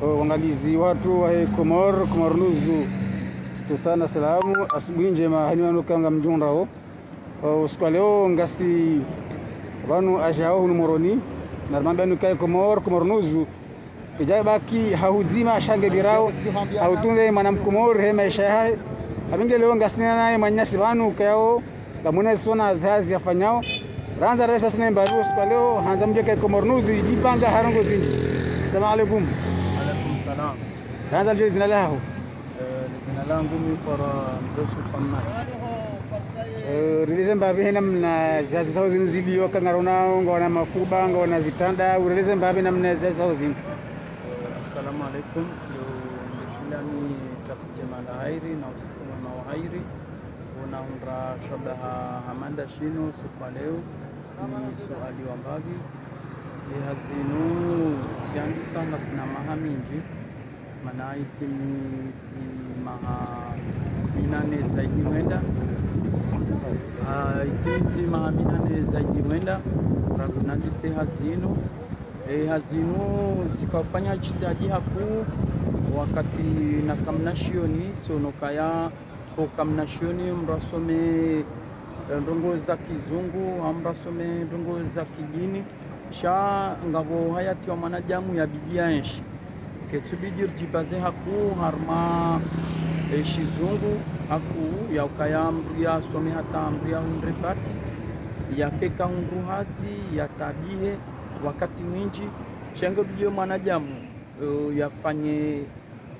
Wangalizi watu wa Komor komor nuzu tusana salamu asubuhi njema hani wanukanga mjundao usiku leo ngasi vanu ashao hunumoroni narmambanu kai Komor nuzu ijai baki hauzima shange birao hautunze mwanamkomor he maisha yahe abinge leo ngasina naye manyasi vanu kayao kamuna sona zazi yafanyao. Ranza resa sina mbaru usiku leo hanza mjeka Komor nuzu jipanga harongo zinji Assalamu alaikum Alaikum Naanza ranza jina zina lao Eh, Jina langu mi para Mzosu Famad. releze mbavi hena mna zazi zao zinu zilio kangaronao ngona mafuba ngona zitanda ureleze na namna zazi sawo zinu Assalamu alaikum. Yo ndishilani kasi jema la hairi na usiku mwema wa hairi. Una hundra shabaha hamanda shino supa leo ni suali wa mbavi. Ihazinu tiangi sana sina maha mingi. Mana itimi si maha minane zaidi mwenda. Ah, itinzi maaminane zaidi mwenda. Rakunandise hazinu e, hazinu zikafanya chitaji haku wakati na kamnashioni tsonokaya ko kamnashioni mrasome eh, ndongo za kizungu amrasome ndongo za kidini sha ngavo hayati wa mwanajamu ya bidia enshi ketsubidir jibaze haku harma eshizungu shizungu haku ya ukaya mria some hata mria hundre baki yakeka hundu hazi ya tabihe wakati mwinji. Shenge bije mwanajamu uh, yafanye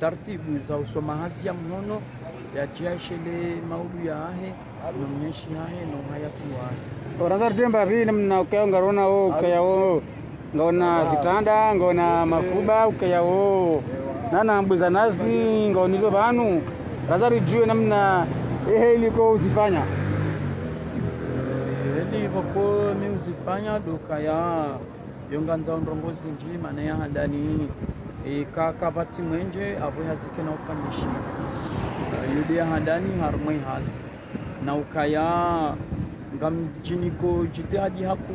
taratibu za usoma hazi ya mhono yajiaishele maudu ya ahe nomnyeshi ahe no hayatu ahe. Ranza rute mbavi namna ukaya ngarona o ukaya o ngona zitanda ngona mafuba ukaya o nana mbuza nazi ngonizo vanu. Ranza rijue namna ehe iliko uzifanya. Eli voko mi uzifanya duka ya yonganza ndongozi zinji mana ya handani. E, kaka vati mwenje avo yazike na ufanishi yudi yude ya handani harumwe hazi. Na ukaya ngamjiniko jitihadi haku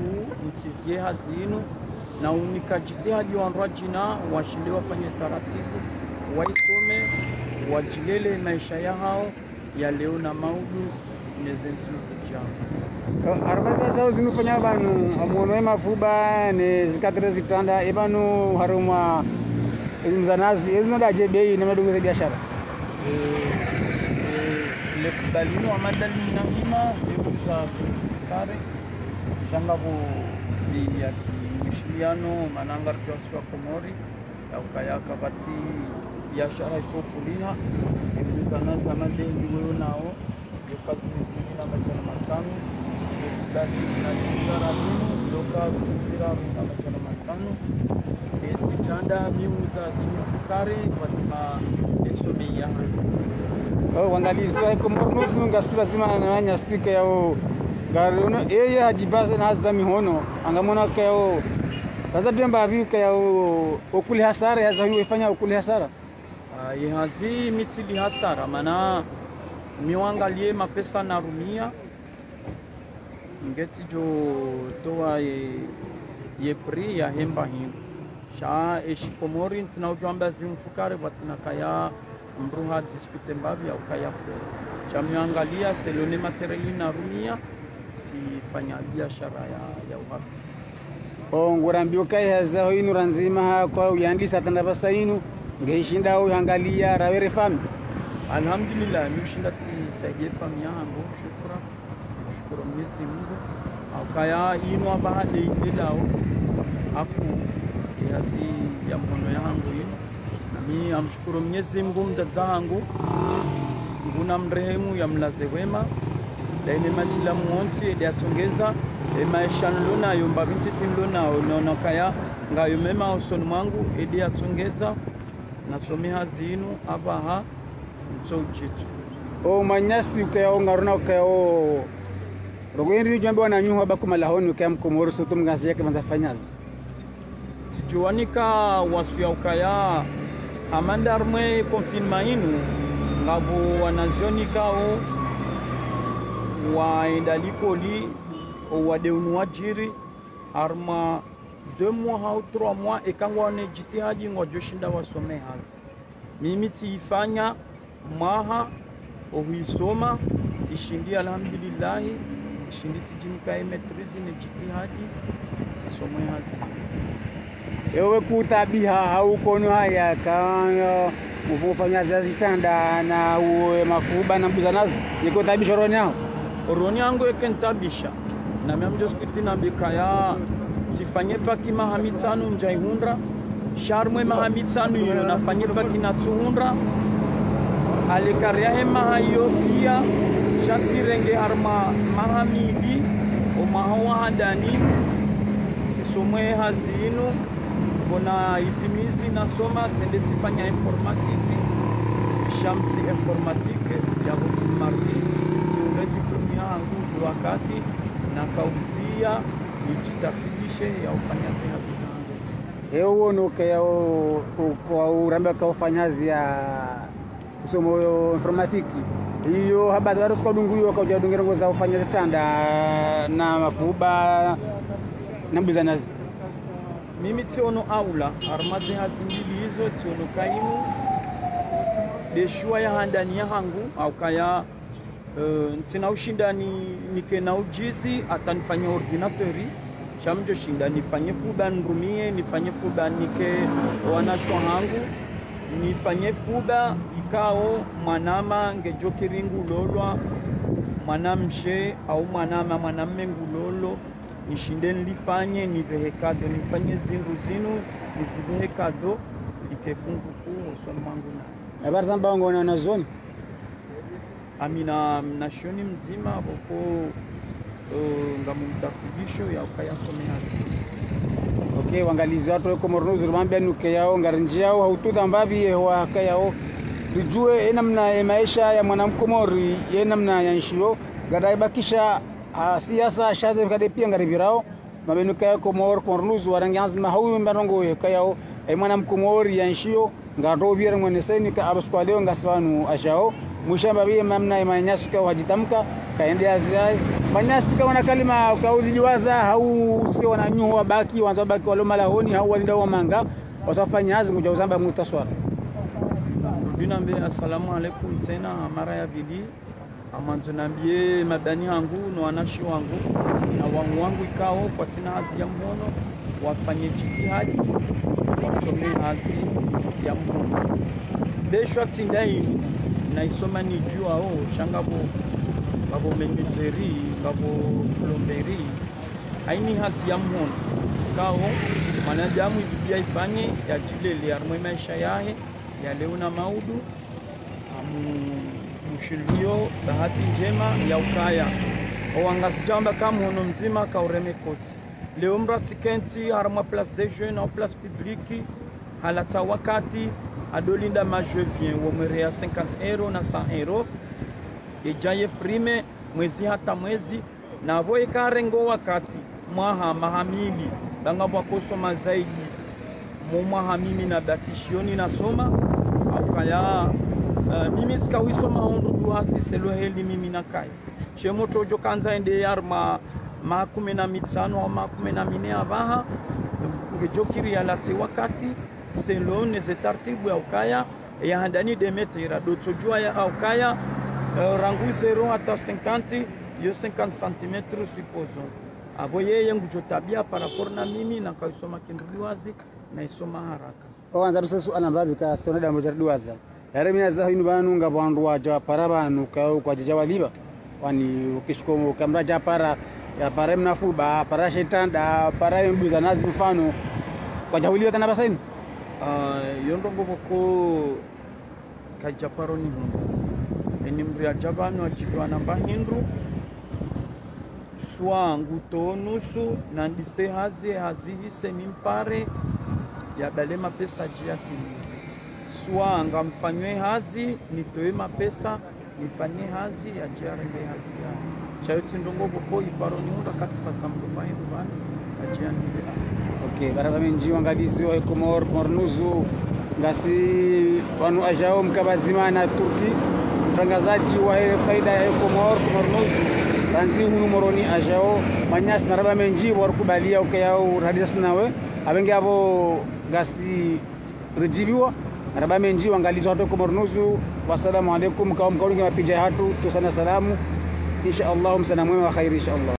nsizie hazinu na nikajitahidi jitihadi wanrwa jina washinde wafanye taratibu waisome wajilele maisha yao ya leo na maudu nezentu zijao zao zinufanya vanu amuonoe mafuba ne zikatire zitanda evanu harumwa mzanazi ezinodaje bei namadongoza biashara. Lefudalini wa madalini na hima euza kare shangavo ya kimishiliano mananga rjwasiwa komori yaukayaka vati biashara itokuliha euzanaza madengi wewe nao yokazimizini na majana matano lefudalini na singarabinu doka tuziraru na majana matano ezitanda miuza zinyufukare watima esomeiyaha ngasi lazima nanyasika yao garono eye hajibasa naza hono angamona kayo kaza temba avika ya okuli hasara yaza hiyo ifanya okuli hasara. Ah, yehazi mitsili hasara mana miwangalie mapesa narumia ngeti jo toa ye, ye pri ya hemba hindu sha eshikomori ntsina ujwamba zimfukare vatina kaya mruha diskute mbavi ya ukaya po. Cha miangalia selone materiali narumia tifanya biashara ya, ya uhafi ongurambio kai haza hoinu ranzima hakwa uyandisa tanda basa inu ngeishinda uyangalia rawere fami. Alhamdulillah, mishinda tisaidie ya hambo shukura. Shukura Mwenyezi Mungu. Akaya inu bahade ililao aku yazi ya mkono yangu inu. Nami amshukuru Mwenyezi Mungu mdadza hangu nguna mrehemu ya mlaze wema daine masila muonsi ede atongeza e maisha nlonayo mbavintiti nlonayo naonakaya ngayo mema usoni mwangu ede atongeza nasome hazinu abaha mtsoujitu o manyasi ukayao ngaruna ukayao rogwenri jombe wananyuha bakumalahoni ukaya mkomoro soto mngasi yake manzafanyazi sijuwanika wasu ya ukaya amandarmwe konfinma inu ngavo wanazionikao waenda likoli owadeunu wajiri arma deux mois au trois mois ekangwane jitihadi ngojoshinda wasome hazi. Mimi tiifanya mwaha ohuisoma tishindi alhamdulillahi tishindi tijinikae metrizi ne haji tisome hazi. Ewe kutabiha haukono haya kanga ufanya zazi na uwe mafuba na mbuza nazi niko tabisha roni yao roni yangu ekentabisha nami amjoskiti nambikaya tifanye paki mahami tsanu njaihundra sharmwe mahami tsanu iyo nafanye paki natsuhundra alekariahe maha iyo pia shatsirenge harma mahamidi omaha wahandani sisomwe hazinu kona itimizi nasoma tsende tsifanya informatike. Shamsi informatike yavo mardi tiunde diplomi yangu ni wakati na kauzia nijitakibishe ya ufanyazi hazi zangu. Wa urambia kwa ufanyazi ya usomo yo informatiki. Iyo habari watu sikadungu iyo kauja dungera ngoza ufanyazi tanda na mafuba na mbuza nazi. Mimi tiono aula armazi hazi mbili hizo tiono kaimu deshua ya handani ya hangu au kaya uh, ushinda ushindani nike na ujizi atanifanya ordinatori chamjo shinda nifanye fuda nrumie nifanye fuba nike wanashwa hangu nifanye fuda ikao mwanama ngejokiri ngulolwa mwanamshe au mwanama mwanamme ngulolo nishinde nilifanye nivehe kado nifanye zindu zinu nizivehe kado ikefungu kuu usoni mwangu na. Habari za mbango na na zoni amina mnashoni mzima boko uh, ya ya ukayasomea. Okay wangalizi watu weko mornozi rumambia nuke yao ngarinji yao haututa mbavi yewa kayao tujue enamna ya maisha ya mwanamkomori yenamna ya nshio. Gadaibakisha siasa shaze kade pia ngarivirao mabenu kaya komor kornuzu warangianzi mahawi mbarongo ye yao e mwanamkomori ya nshio ngarovira mwene seni ka ngaswanu ashao mushamba biye mamna imanyasi kwa wajitamka kaende azai manyasi kwa na kalima kauliliwaza hau sio nyuho wabaki wanza baki walo malahoni hau walinda wa manga. Wasafanya hazi nguja uzamba mutaswara binambe assalamu alaikum tena mara ya vili amanzo nambie madani hangu na wanashi wangu. Na wangu wangu ikao kwa tina hazi ya mhono wafanye jitihadi wasome hazi ya deshwa tinda hii naisoma ni jua o changabo babo menuiserie babo plomberie aini hazi ya mhono. Kao mwanadamu ibibia ifanye yajilele armwe maisha yahe yaleo na maudu mshilio bahati njema ya ukaya. Owangasijamba kamuhono mzima kaureme koti leo mratsikenti harmwa place des jeunes en place publique halata wakati adolinda majevien womwerea 50 euro na 100 euro. Ejaye frime mwezi hata mwezi navo ikarengo wakati mwaha danga banga bwakosoma zaidi momwaha mimi na bakishioni nasoma au kaya uh, mimi sikawisoma hondu duhasi seloheli mimi nakai shemotojo kanza ende yar ma ma na mitano au makumi na mine avaha ngejokiri latse wakati selo neze tartibu ya ukaya ya handani demetera dotojua ya aukaya uh, rangu zero hata 50 yo 50 cm supposo abo yeye ngujotabia parapor na mimi nakaisoma na naisoma haraka. Owanza tuse anambavi mbavi ka sona dambo duaza yare mina za hinu banu ngabandu wa jwa para banu ka kwa jaja waliba wani ukishiko kamra japara para ya para mnafu ba para mbuza nazi mfano. Kwa jawiliwa tana basaini uh, yondongo boko kajaparo ni hundu eni mbri ajabano ajidwa namba hindu swa nguto nusu nandise hazi hazi hise nimpare yadale mapesa jia timizi swa ngamfanywe hazi nitoe mapesa nifanye hazi yajiarenge hazi ya chayo tindongo boko iparo niunda katipatsa mlumba hindu bani ajianile okay baraba menji wangalizi wa komor mornuzu ngasi wanu ajao mkabazima na turki mtangazaji wa faida ya ikomor mornuzu ranzi hunu moroni ajao manyasi naraba menji warukubalia ukayao hadisa sinawe abenge ngasi gasi rijibiwa araba menji wangalizo hatu komornuzu wasalamu alaikum kaum kauli mapija hatu tusana salamu إن شاء الله ومسنا نمونا وخير إن شاء الله.